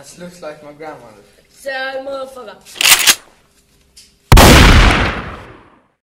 That looks like my grandmother. Sad motherfucker.